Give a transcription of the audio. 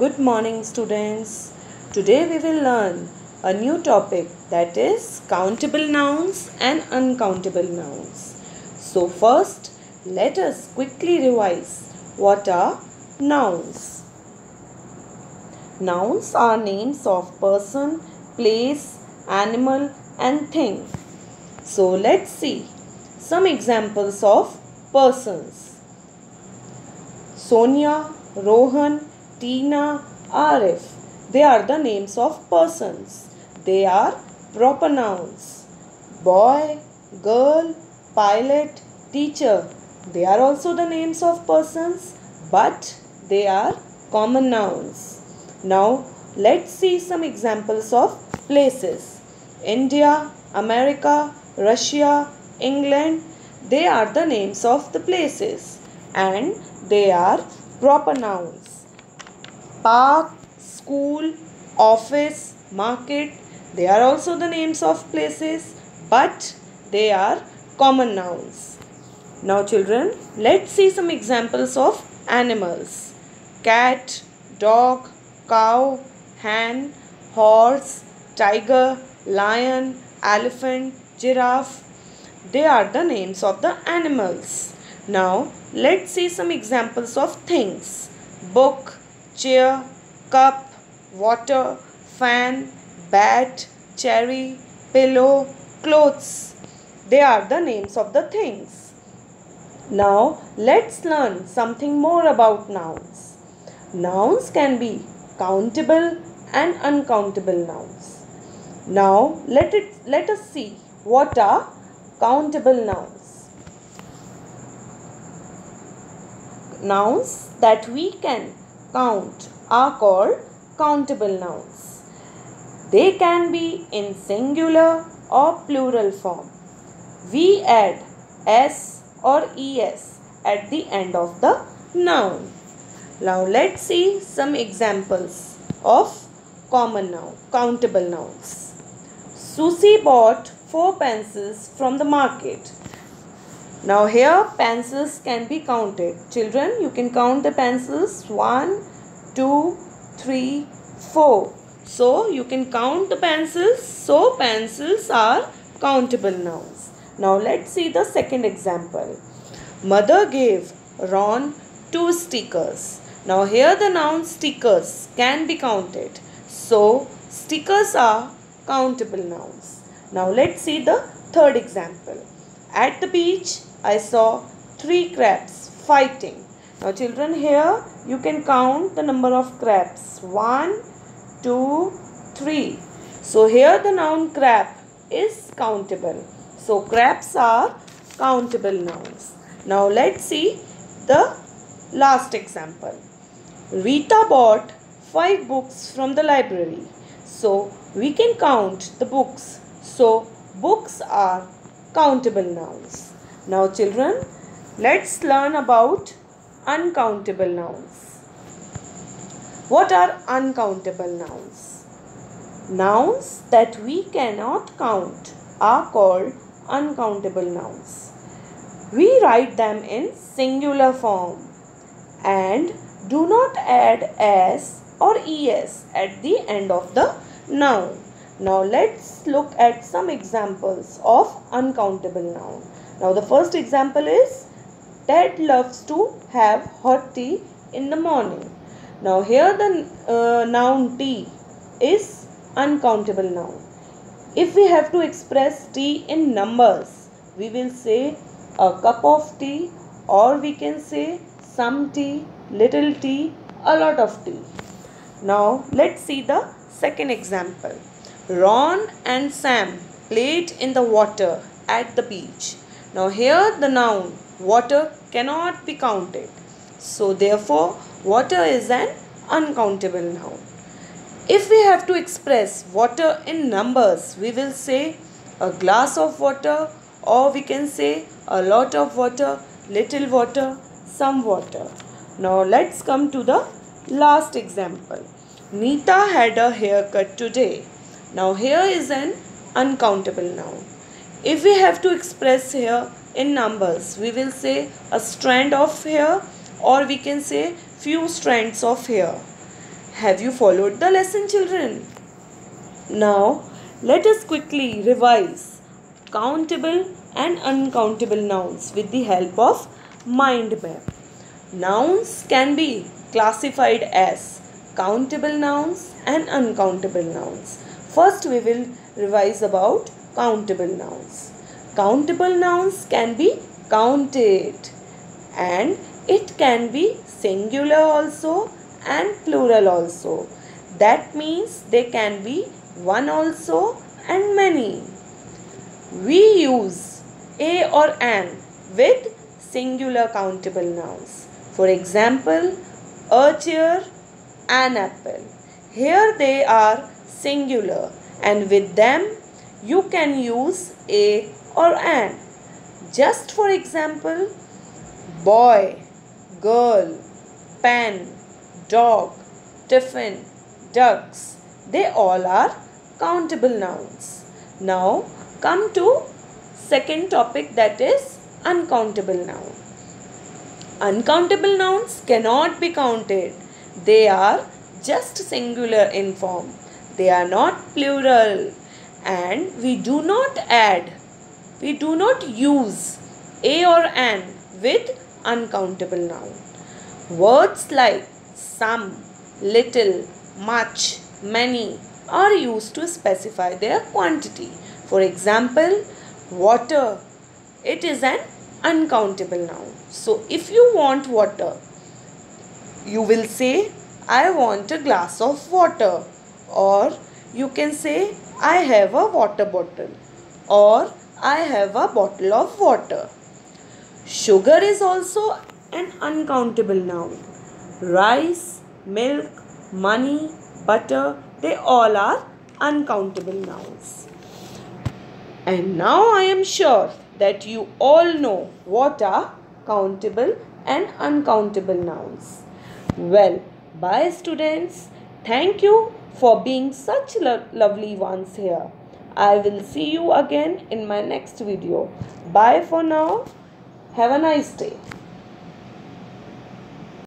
Good morning, students. Today we will learn a new topic that is countable nouns and uncountable nouns. So, first, let us quickly revise what are nouns. Nouns are names of person, place, animal, and thing. So, let's see some examples of persons. Sonia, Rohan, Tina, Arif. They are the names of persons. They are proper nouns. Boy, girl, pilot, teacher. They are also the names of persons, but they are common nouns. Now, let's see some examples of places. India, America, Russia, England. They are the names of the places and they are proper nouns. Park, school, office, market, they are also the names of places but they are common nouns. Now, children, let's see some examples of animals cat, dog, cow, hen, horse, tiger, lion, elephant, giraffe. They are the names of the animals. Now, let's see some examples of things book, chair, cup, water, fan, bat, cherry, pillow, clothes. They are the names of the things. Now, let's learn something more about nouns. Nouns can be countable and uncountable nouns. Now, let it let us see what are countable nouns. Nouns that we can count are called countable nouns. They can be in singular or plural form. We add s or es at the end of the noun. Now let's see some examples of common noun, countable nouns. Susie bought four pencils from the market. Now here pencils can be counted. Children, you can count the pencils. One, two, three, four. So you can count the pencils. So pencils are countable nouns. Now let's see the second example. Mother gave Ron two stickers. Now here the noun stickers can be counted. So stickers are countable nouns. Now let's see the third example. At the beach I saw three crabs fighting. Now children here you can count the number of crabs. One, two, three. So here the noun crab is countable. So crabs are countable nouns. Now let's see the last example. Rita bought five books from the library. So we can count the books. So books are countable nouns. Now children, let's learn about uncountable nouns. What are uncountable nouns? Nouns that we cannot count are called uncountable nouns. We write them in singular form and do not add s or es at the end of the noun. Now let's look at some examples of uncountable noun. Now the first example is Ted loves to have hot tea in the morning. Now here the uh, noun tea is uncountable noun. If we have to express tea in numbers, we will say a cup of tea or we can say some tea, little tea, a lot of tea. Now let's see the second example. Ron and Sam played in the water at the beach. Now here the noun water cannot be counted. So therefore water is an uncountable noun. If we have to express water in numbers, we will say a glass of water or we can say a lot of water, little water, some water. Now let's come to the last example. Nita had a haircut today. Now here is an uncountable noun. If we have to express here in numbers, we will say a strand of hair or we can say few strands of hair. Have you followed the lesson, children? Now, let us quickly revise countable and uncountable nouns with the help of mind map. Nouns can be classified as countable nouns and uncountable nouns. First, we will revise about countable nouns. Countable nouns can be counted and it can be singular also and plural also. That means they can be one also and many. We use a or an with singular countable nouns. For example, a chair, an apple. Here they are singular and with them you can use a or an. Just for example, boy, girl, pen, dog, tiffin, ducks. They all are countable nouns. Now come to second topic that is uncountable noun. Uncountable nouns cannot be counted. They are just singular in form. They are not plural and we do not add, we do not use a or an with uncountable noun. Words like some, little, much, many are used to specify their quantity. For example, water, it is an uncountable noun. So, if you want water, you will say, I want a glass of water or you can say I have a water bottle or I have a bottle of water. Sugar is also an uncountable noun. Rice, milk, money, butter, they all are uncountable nouns. And now I am sure that you all know what are countable and uncountable nouns. Well, bye students. Thank you for being such lo- lovely ones here. I will see you again in my next video. Bye for now. Have a nice day.